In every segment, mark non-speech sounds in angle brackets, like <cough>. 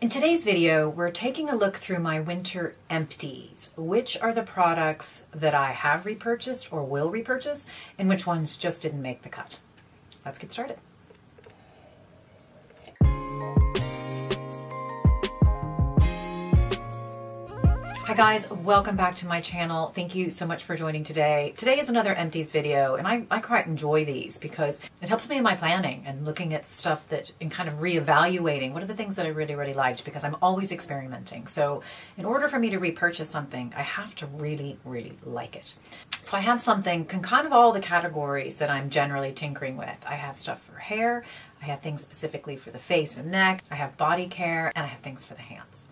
In today's video, we're taking a look through my winter empties. Which are the products that I have repurchased or will repurchase, and which ones just didn't make the cut? Let's get started. Guys, welcome back to my channel. Thank you so much for joining today. Today is another empties video and I, I quite enjoy these because it helps me in my planning and looking at stuff that and kind of reevaluating what are the things that I really, really liked because I'm always experimenting. So in order for me to repurchase something, I have to really, really like it. So I have something, can kind of all the categories that I'm generally tinkering with. I have stuff for hair, I have things specifically for the face and neck, I have body care, and I have things for the hands.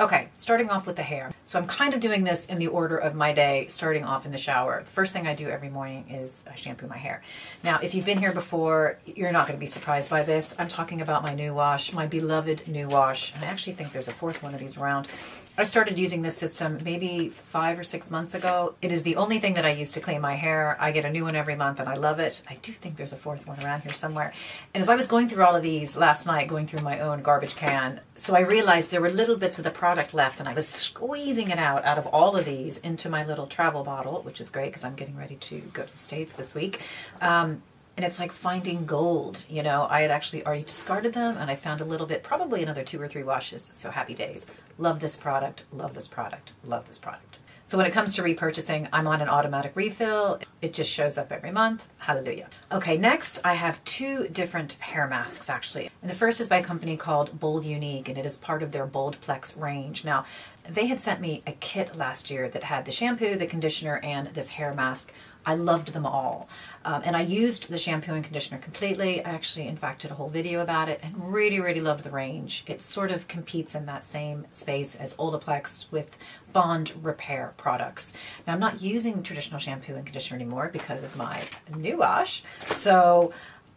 Okay, starting off with the hair. So I'm kind of doing this in the order of my day, starting off in the shower. The first thing I do every morning is I shampoo my hair. Now, if you've been here before, you're not going to be surprised by this. I'm talking about my Newash, my beloved Newash. And I actually think there's a fourth one of these around. I started using this system maybe five or six months ago. It is the only thing that I use to clean my hair. I get a new one every month and I love it. I do think there's a fourth one around here somewhere. And as I was going through all of these last night, going through my own garbage can, so I realized there were little bits of the product left and I was squeezing it out out of all of these into my little travel bottle, which is great because I'm getting ready to go to the States this week. Um, and it's like finding gold. You know, I had actually already discarded them and I found a little bit, probably another two or three washes. So happy days. Love this product, love this product, love this product. So when it comes to repurchasing, I'm on an automatic refill. It just shows up every month. Hallelujah. Okay, next I have two different hair masks actually. And the first is by a company called Bold Uniq and it is part of their BoldPlex range. Now, they had sent me a kit last year that had the shampoo, the conditioner, and this hair mask I loved them all. Um, and I used the shampoo and conditioner completely. I actually, in fact, did a whole video about it and really, really loved the range. It sort of competes in that same space as Olaplex with bond repair products. Now, I'm not using traditional shampoo and conditioner anymore because of my new Newash. So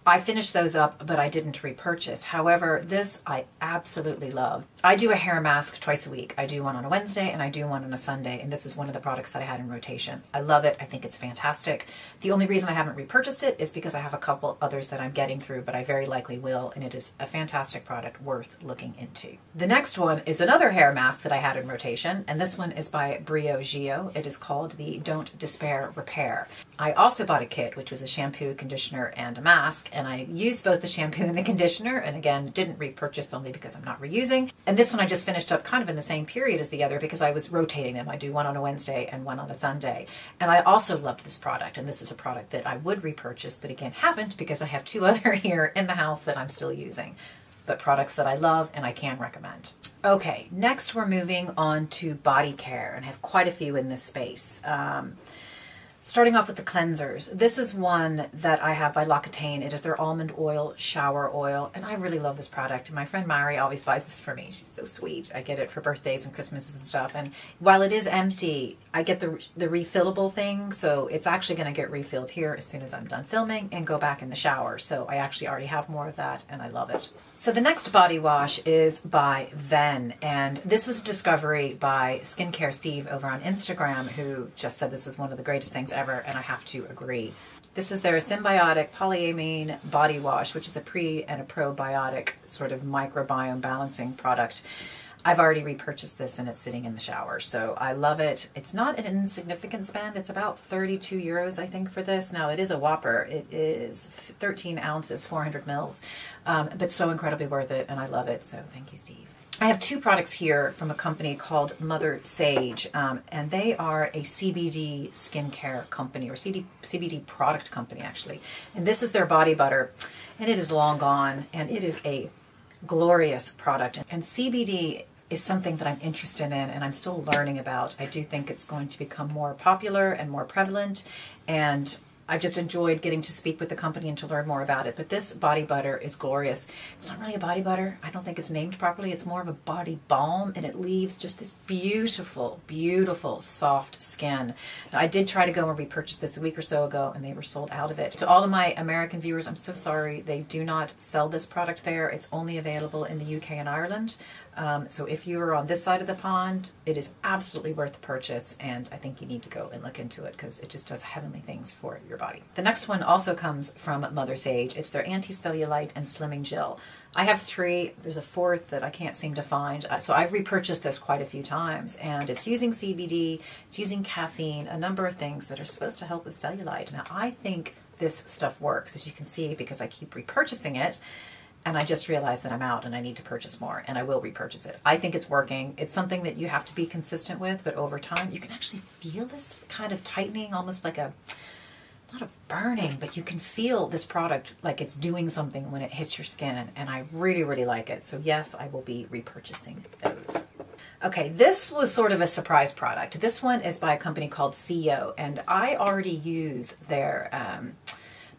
I finished those up, but I didn't repurchase. However, this I absolutely love. I do a hair mask twice a week. I do one on a Wednesday and I do one on a Sunday, and this is one of the products that I had in rotation. I love it. I think it's fantastic. The only reason I haven't repurchased it is because I have a couple others that I'm getting through, but I very likely will, and it is a fantastic product worth looking into. The next one is another hair mask that I had in rotation, and this one is by Briogeo. It is called the Don't Despair Repair. I also bought a kit, which was a shampoo, conditioner, and a mask, and I used both the shampoo and the conditioner, and again, didn't repurchase only because I'm not reusing. And this one I just finished up kind of in the same period as the other because I was rotating them. I do one on a Wednesday and one on a Sunday. And I also loved this product, and this is a product that I would repurchase, but again, haven't because I have two <laughs> other here in the house that I'm still using. But products that I love and I can recommend. Okay, next we're moving on to body care, and I have quite a few in this space. Um, Starting off with the cleansers. This is one that I have by L'Occitane. It is their almond oil shower oil, and I really love this product. My friend Mari always buys this for me. She's so sweet. I get it for birthdays and Christmases and stuff. And while it is empty, I get the the refillable thing, so it's actually going to get refilled here as soon as I'm done filming and go back in the shower. So I actually already have more of that, and I love it. So the next body wash is by VENN, and this was a discovery by Skincare Steve over on Instagram, who just said this is one of the greatest things ever, and I have to agree. This is their symbiotic polyamine body wash, which is a pre and a probiotic sort of microbiome balancing product. I've already repurchased this and it's sitting in the shower. So I love it. It's not an insignificant spend. It's about 32 euros, I think, for this. Now it is a whopper. It is 13 ounces, 400 mils, um, but so incredibly worth it. And I love it. So thank you, Steve. I have two products here from a company called Mother Sage, um, and they are a CBD skincare company or CD, CBD product company, actually. And this is their body butter, and it is long gone, and it is a glorious product. And CBD is something that I'm interested in and I'm still learning about. I do think it's going to become more popular and more prevalent, and I've just enjoyed getting to speak with the company and to learn more about it. But this body butter is glorious. It's not really a body butter. I don't think it's named properly. It's more of a body balm and it leaves just this beautiful, beautiful soft skin. Now, I did try to go and repurchase this a week or so ago and they were sold out of it. To all of my American viewers, I'm so sorry. They do not sell this product there. It's only available in the UK and Ireland. Um, so if you are on this side of the pond, it is absolutely worth the purchase and I think you need to go and look into it because it just does heavenly things for your your body. The next one also comes from Mother Sage. It's their anti-cellulite and slimming gel. I have three. There's a fourth that I can't seem to find. Uh, so I've repurchased this quite a few times, and it's using CBD, it's using caffeine, a number of things that are supposed to help with cellulite. Now I think this stuff works, as you can see, because I keep repurchasing it and I just realized that I'm out and I need to purchase more and I will repurchase it. I think it's working. It's something that you have to be consistent with, but over time you can actually feel this kind of tightening, almost like a a burning, but you can feel this product like it's doing something when it hits your skin and I really really like it. So yes, I will be repurchasing those. Okay, this was sort of a surprise product. This one is by a company called Sio and I already use their um,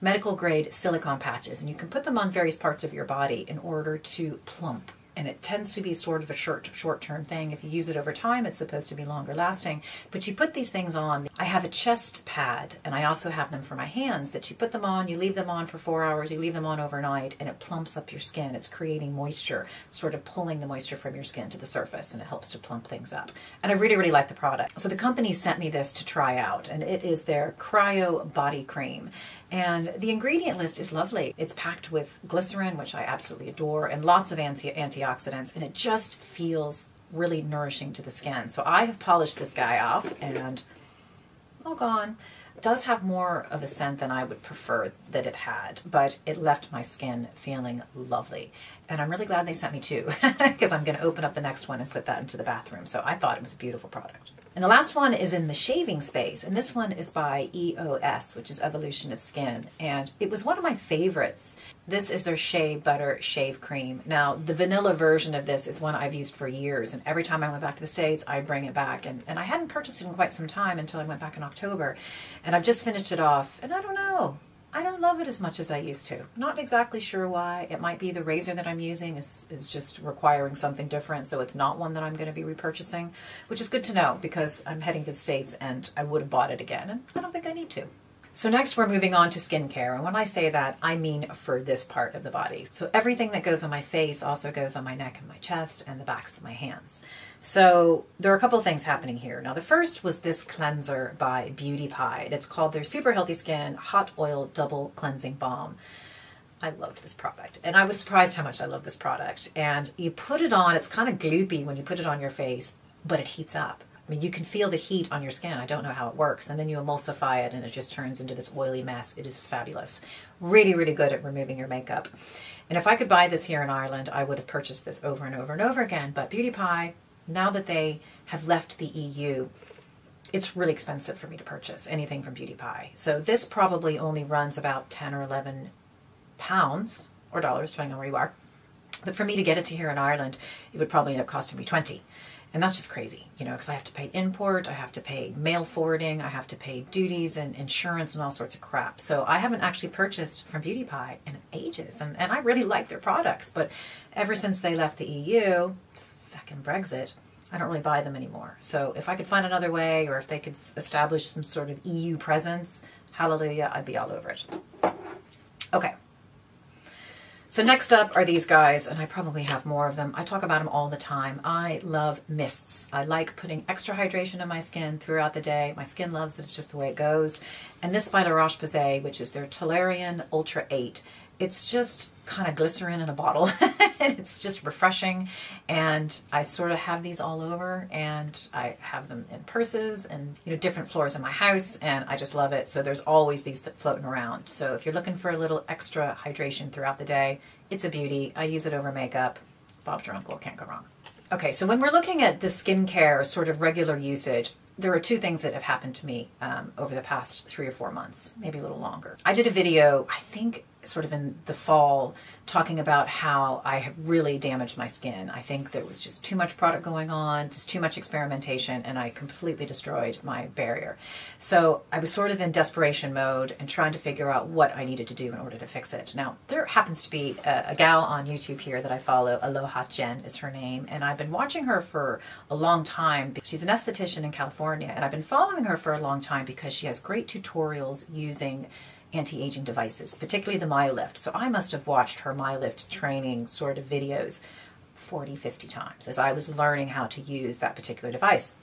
medical grade silicone patches, and you can put them on various parts of your body in order to plump and it tends to be sort of a short short term thing. If you use it over time, it's supposed to be longer lasting. But you put these things on. I have a chest pad, and I also have them for my hands. That you put them on, you leave them on for four hours, you leave them on overnight, and it plumps up your skin. It's creating moisture, sort of pulling the moisture from your skin to the surface, and it helps to plump things up. And I really really like the product. So the company sent me this to try out, and it is their Cryo Body Cream. And the ingredient list is lovely. It's packed with glycerin, which I absolutely adore, and lots of anti and it just feels really nourishing to the skin. So I have polished this guy off and all gone. It does have more of a scent than I would prefer that it had, but it left my skin feeling lovely. And I'm really glad they sent me two <laughs> because I'm going to open up the next one and put that into the bathroom. So I thought it was a beautiful product. And the last one is in the shaving space, and this one is by EOS, which is Evolution of Skin. And it was one of my favorites. This is their Shea Butter Shave Cream. Now, the vanilla version of this is one I've used for years, and every time I went back to the States, I'd bring it back. And, and I hadn't purchased it in quite some time until I went back in October. And I've just finished it off, and I don't know. I don't love it as much as I used to. Not exactly sure why. It might be the razor that I'm using is, is just requiring something different, so it's not one that I'm going to be repurchasing, which is good to know because I'm heading to the States and I would have bought it again, and I don't think I need to. So next we're moving on to skincare. And when I say that, I mean for this part of the body. So everything that goes on my face also goes on my neck and my chest and the backs of my hands. So there are a couple of things happening here. Now the first was this cleanser by Beauty Pie. It's called their Super Healthy Skin Hot Oil Double Cleansing Balm. I loved this product. And I was surprised how much I love this product. And you put it on, it's kind of gloopy when you put it on your face, but it heats up. I mean, you can feel the heat on your skin. I don't know how it works. And then you emulsify it and it just turns into this oily mess. It is fabulous. Really, really good at removing your makeup. And if I could buy this here in Ireland, I would have purchased this over and over and over again. But Beauty Pie, now that they have left the EU, it's really expensive for me to purchase anything from Beauty Pie. So this probably only runs about 10 or 11 pounds or dollars, depending on where you are. But for me to get it to here in Ireland, it would probably end up costing me 20. And that's just crazy, you know, because I have to pay import, I have to pay mail forwarding, I have to pay duties and insurance and all sorts of crap. So I haven't actually purchased from Beauty Pie in ages. And, and I really like their products. But ever since they left the EU, fucking Brexit, I don't really buy them anymore. So if I could find another way or if they could establish some sort of EU presence, hallelujah, I'd be all over it. Okay. So next up are these guys, and I probably have more of them. I talk about them all the time. I love mists. I like putting extra hydration in my skin throughout the day. My skin loves it. It's just the way it goes. And this by La Roche-Posay, which is their Toleriane Ultra 8. It's just kind of glycerin in a bottle. <laughs> it's just refreshing. And I sort of have these all over and I have them in purses and, you know, different floors in my house. And I just love it. So there's always these floating around. So if you're looking for a little extra hydration throughout the day, it's a beauty. I use it over makeup. Bob's your uncle. Can't go wrong. Okay, so when we're looking at the skincare sort of regular usage, there are two things that have happened to me um, over the past three or four months, maybe a little longer. I did a video, I think sort of in the fall talking about how I have really damaged my skin. I think there was just too much product going on, just too much experimentation, and I completely destroyed my barrier. So I was sort of in desperation mode and trying to figure out what I needed to do in order to fix it. Now, there happens to be a, a gal on YouTube here that I follow, Aloha Jen is her name, and I've been watching her for a long time. She's an esthetician in California, and I've been following her for a long time because she has great tutorials using anti-aging devices, particularly the MyoLift. So I must have watched her MyoLift training sort of videos 40, 50 times as I was learning how to use that particular device.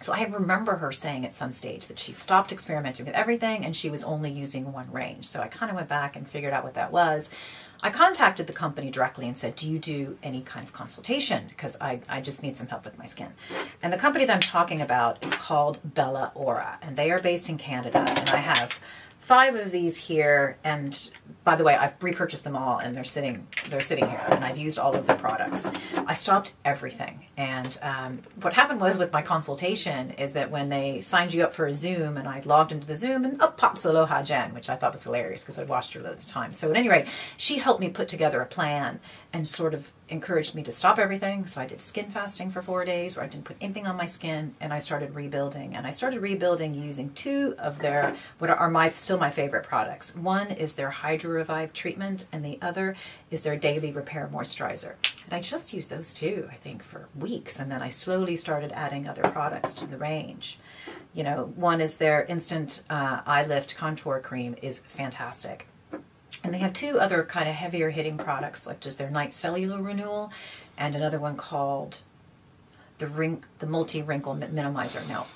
So I remember her saying at some stage that she'd stopped experimenting with everything and she was only using one range. So I kind of went back and figured out what that was. I contacted the company directly and said, Do you do any kind of consultation? Because I, I just need some help with my skin. And the company that I'm talking about is called Bella Aura, and they are based in Canada. And I have five of these here and by the way i've repurchased them all and they're sitting they're sitting here and i've used all of the products. I stopped everything and um, what happened was with my consultation is that when they signed you up for a zoom and i logged into the zoom and up pops aloha jen which i thought was hilarious because i'd watched her loads of times so at any rate she helped me put together a plan and sort of encouraged me to stop everything. So I did skin fasting for four days where I didn't put anything on my skin and I started rebuilding. And I started rebuilding using two of their, what are my, still my favorite products. One is their Hydro Revive treatment and the other is their Daily Repair Moisturizer. And I just used those two, I think, for weeks. And then I slowly started adding other products to the range. You know, one is their Instant uh, Eye Lift Contour Cream is fantastic. And they have two other kind of heavier hitting products, like just their Night Cellular Renewal and another one called the ring, the Multi Wrinkle Minimizer. Now,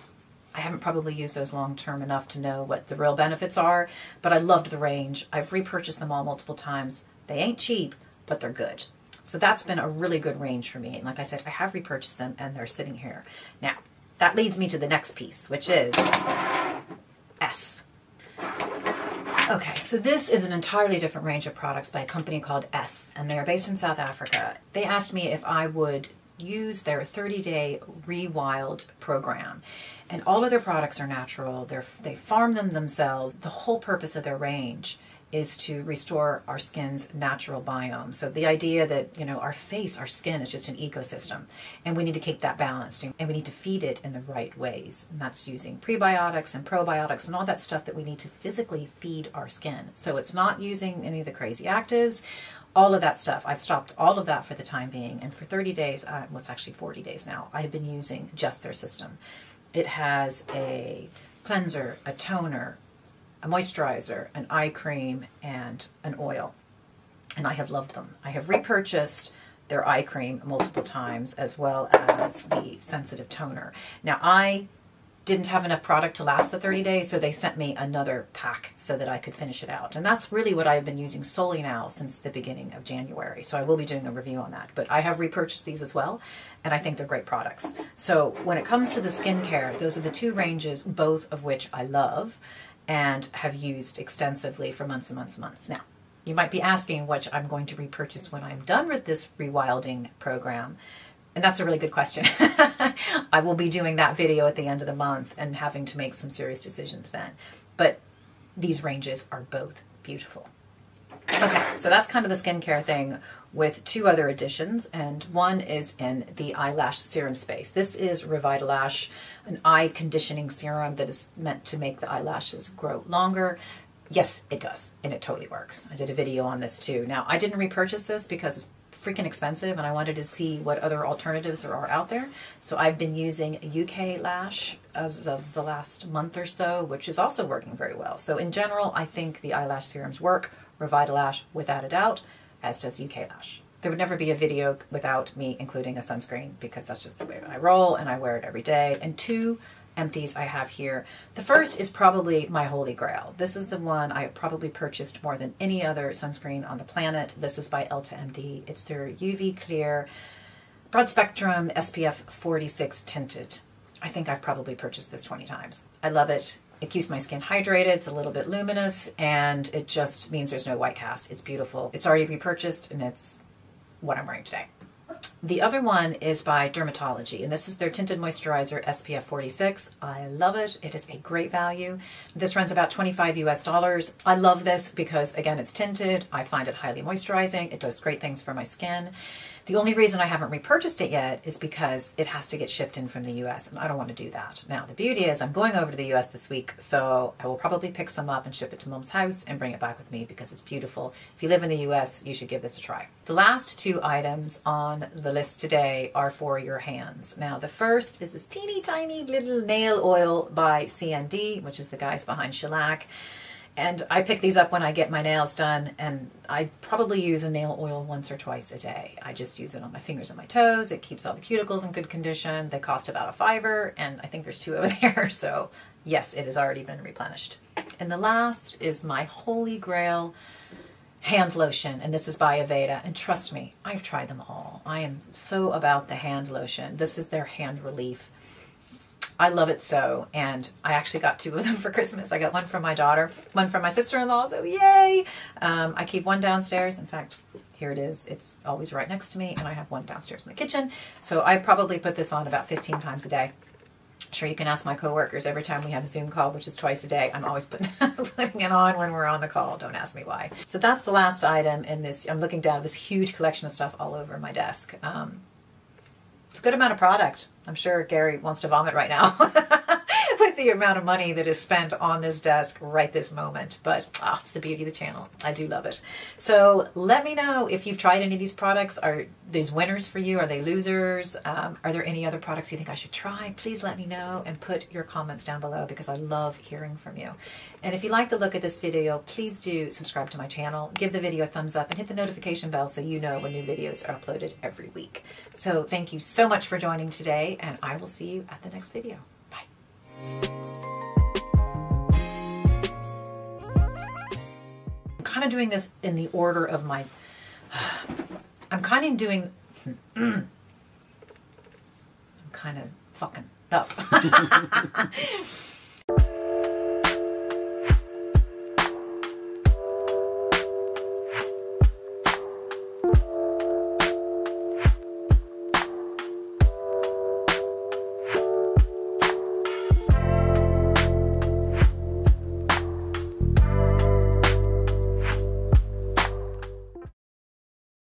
I haven't probably used those long term enough to know what the real benefits are, but I loved the range. I've repurchased them all multiple times. They ain't cheap, but they're good. So that's been a really good range for me. And like I said, I have repurchased them and they're sitting here. Now, that leads me to the next piece, which is Esse. Okay, so this is an entirely different range of products by a company called Esse, and they are based in South Africa. They asked me if I would use their 30 day rewild program. And all of their products are natural, They're, they farm them themselves. The whole purpose of their range is to restore our skin's natural biome. So the idea that, you know, our face, our skin is just an ecosystem and we need to keep that balanced and we need to feed it in the right ways. And that's using prebiotics and probiotics and all that stuff that we need to physically feed our skin. So it's not using any of the crazy actives, all of that stuff. I've stopped all of that for the time being. And for 30 days, uh, well, it's actually 40 days now, I've been using just their system. It has a cleanser, a toner, a moisturizer, an eye cream, and an oil. And I have loved them. I have repurchased their eye cream multiple times as well as the sensitive toner. Now, I didn't have enough product to last the 30 days, so they sent me another pack so that I could finish it out. And that's really what I've been using solely now since the beginning of January. So I will be doing a review on that. But I have repurchased these as well, and I think they're great products. So when it comes to the skincare, those are the two ranges, both of which I love and have used extensively for months and months and months. Now, you might be asking what I'm going to repurchase when I'm done with this rewilding program. And that's a really good question. <laughs> I will be doing that video at the end of the month and having to make some serious decisions then. But these ranges are both beautiful. Okay, so that's kind of the skincare thing with two other additions, and one is in the eyelash serum space. This is Revitalash, an eye conditioning serum that is meant to make the eyelashes grow longer. Yes, it does, and it totally works. I did a video on this too. Now, I didn't repurchase this because it's freaking expensive and I wanted to see what other alternatives there are out there. So I've been using UK Lash as of the last month or so, which is also working very well. So in general, I think the eyelash serums work. Revitalash, without a doubt, as does UK Lash. There would never be a video without me including a sunscreen because that's just the way I roll and I wear it every day. And two empties I have here. The first is probably my holy grail. This is the one I probably purchased more than any other sunscreen on the planet. This is by EltaMD. It's their UV Clear Broad Spectrum SPF 46 Tinted. I think I've probably purchased this 20 times. I love it. It keeps my skin hydrated, it's a little bit luminous, and it just means there's no white cast. It's beautiful. It's already repurchased, and it's what I'm wearing today. The other one is by Dermatology, and this is their tinted moisturizer SPF 46. I love it. It is a great value. This runs about 25 US dollars. I love this because, again, it's tinted. I find it highly moisturizing. It does great things for my skin. The only reason I haven't repurchased it yet is because it has to get shipped in from the US, and I don't want to do that. Now, the beauty is I'm going over to the US this week, so I will probably pick some up and ship it to mom's house and bring it back with me because it's beautiful. If you live in the US, you should give this a try. The last two items on the list today are for your hands. Now, the first is this teeny tiny little nail oil by CND, which is the guys behind Shellac. And I pick these up when I get my nails done, and I probably use a nail oil once or twice a day. I just use it on my fingers and my toes. It keeps all the cuticles in good condition. They cost about a fiver, and I think there's two over <laughs> there. So, yes, it has already been replenished. And the last is my holy grail hand lotion, and this is by Aveda. And trust me, I've tried them all. I am so about the hand lotion. This is their hand relief. I love it so, and I actually got two of them <laughs> for Christmas. I got one from my daughter, one from my sister-in-law. So yay! Um, I keep one downstairs. In fact, here it is. It's always right next to me, and I have one downstairs in the kitchen. So I probably put this on about 15 times a day sure you can ask my coworkers every time we have a Zoom call, which is twice a day. I'm always putting, <laughs> putting it on when we're on the call. Don't ask me why. So that's the last item in this. I'm looking down at this huge collection of stuff all over my desk. Um, it's a good amount of product. I'm sure Gary wants to vomit right now. <laughs> with the amount of money that is spent on this desk right this moment. But ah, it's the beauty of the channel. I do love it. So let me know if you've tried any of these products. Are these winners for you? Are they losers? Um, are there any other products you think I should try? Please let me know and put your comments down below because I love hearing from you. And if you like the look at this video, please do subscribe to my channel, give the video a thumbs up, and hit the notification bell so you know when new videos are uploaded every week. So thank you so much for joining today, and I will see you at the next video. I'm kind of doing this in the order of my. I'm kind of doing. <clears throat> I'm kind of fucking up. <laughs>